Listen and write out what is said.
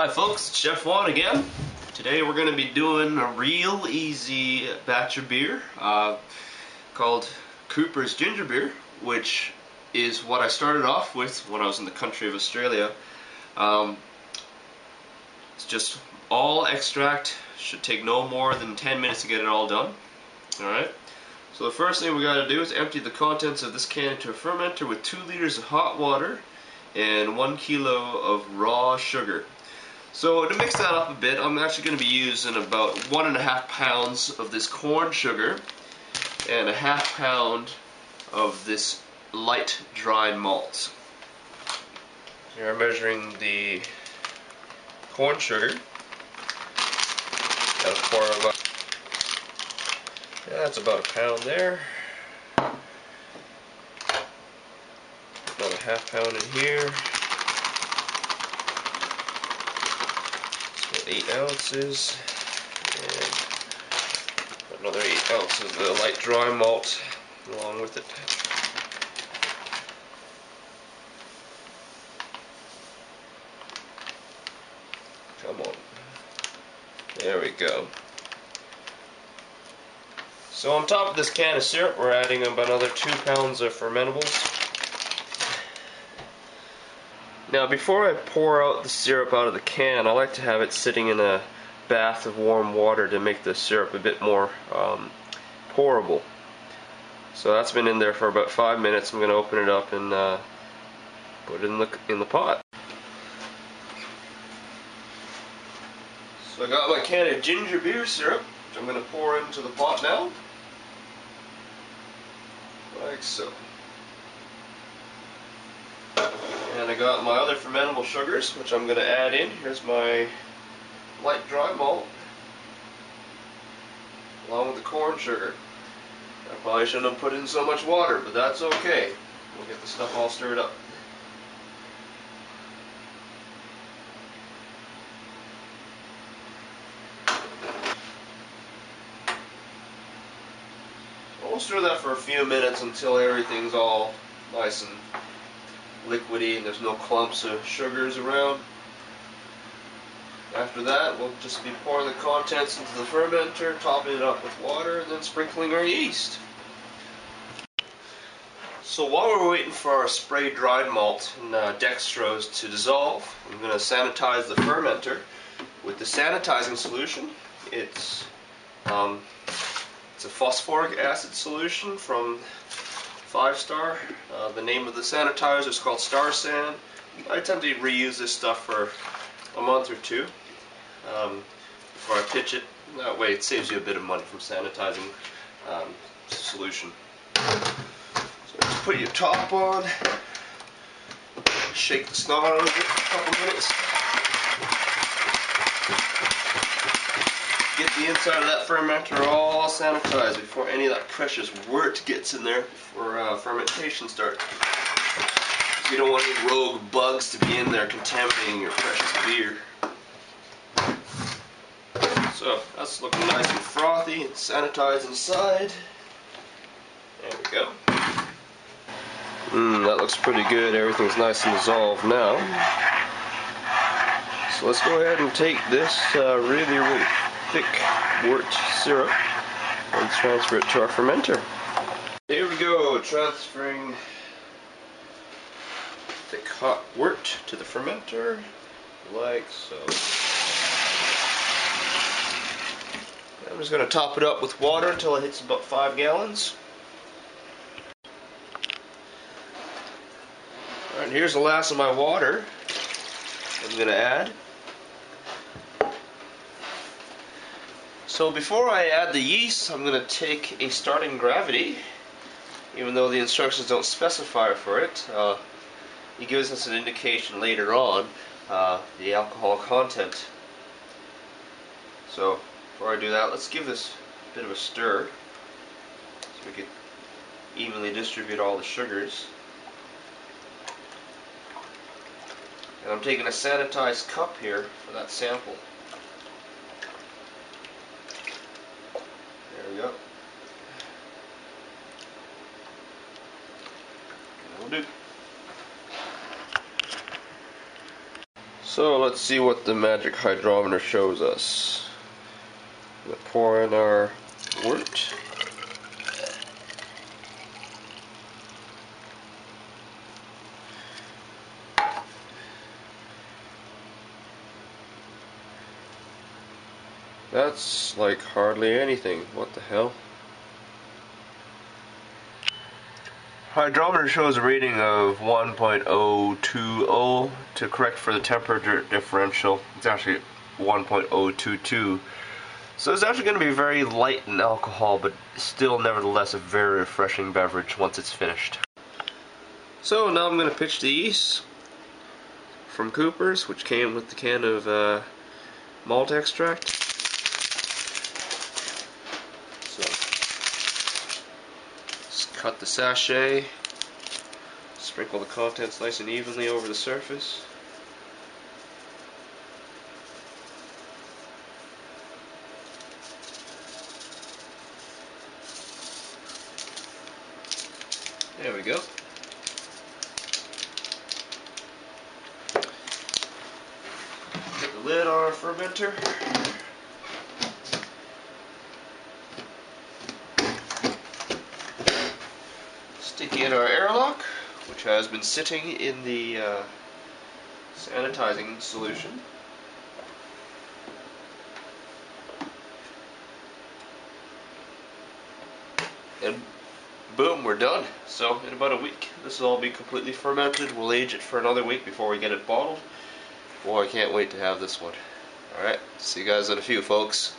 Hi folks, it's Chef Juan again. Today we're going to be doing a real easy batch of beer uh, called Cooper's Ginger Beer, which is what I started off with when I was in the country of Australia. Um, it's just all extract, should take no more than 10 minutes to get it all done. Alright, so the first thing we got to do is empty the contents of this can into a fermenter with 2 liters of hot water and 1 kilo of raw sugar. So to mix that up a bit, I'm actually going to be using about one and a half pounds of this corn sugar and a half pound of this light dry malt. Here I'm measuring the corn sugar. Gotta pour about, yeah, that's about a pound there. About a half pound in here. So eight ounces. And another eight ounces of the light dry malt along with it. Come on. There we go. So on top of this can of syrup, we're adding about another two pounds of fermentables. Now before I pour out the syrup out of the can, I like to have it sitting in a bath of warm water to make the syrup a bit more um, pourable. So that's been in there for about five minutes. I'm going to open it up and uh, put it in the in the pot. So I got my can of ginger beer syrup, which I'm going to pour into the pot now. Like so. And I got my other fermentable sugars, which I'm going to add in. Here's my light dry malt, along with the corn sugar. I probably shouldn't have put in so much water, but that's okay. We'll get the stuff all stirred up. We'll stir that for a few minutes until everything's all nice and liquidy and there's no clumps of sugars around. After that, we'll just be pouring the contents into the fermenter, topping it up with water, and then sprinkling our yeast. So while we're waiting for our spray dried malt and uh, dextrose to dissolve, I'm going to sanitize the fermenter with the sanitizing solution. It's um, it's a phosphoric acid solution from Five Star. Uh, the name of the sanitizer is called Star San. I tend to reuse this stuff for a month or two um, before I pitch it. That way it saves you a bit of money from sanitizing um, solution. So just put your top on, shake the snot out of it for a couple minutes. Get the inside of that fermenter all sanitized before any of that precious wort gets in there before uh, fermentation starts. You don't want any rogue bugs to be in there contaminating your precious beer. So that's looking nice and frothy and sanitized inside. There we go. Mmm, that looks pretty good. Everything's nice and dissolved now. So let's go ahead and take this uh, really, really thick wort syrup and transfer it to our fermenter. Here we go, transferring thick hot wort to the fermenter, like so. I'm just going to top it up with water until it hits about 5 gallons. Alright, here's the last of my water I'm going to add. So before I add the yeast, I'm going to take a starting gravity, even though the instructions don't specify for it. Uh, it gives us an indication later on uh, the alcohol content. So before I do that, let's give this a bit of a stir so we can evenly distribute all the sugars. And I'm taking a sanitized cup here for that sample. There we go. That'll do. So let's see what the magic hydrometer shows us. Gonna pour in our wort. That's like hardly anything. What the hell? Hydrometer shows a reading of 1.020 to correct for the temperature differential. It's actually 1.022. So it's actually going to be very light in alcohol, but still nevertheless a very refreshing beverage once it's finished. So now I'm going to pitch the yeast from Cooper's, which came with the can of uh, malt extract. Cut the sachet, sprinkle the contents nice and evenly over the surface. There we go. Put the lid on our fermenter. In our airlock, which has been sitting in the uh, sanitizing solution. And boom, we're done. So in about a week, this will all be completely fermented. We'll age it for another week before we get it bottled. Boy, I can't wait to have this one. Alright, see you guys in a few, folks.